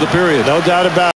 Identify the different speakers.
Speaker 1: the period.
Speaker 2: No doubt about it.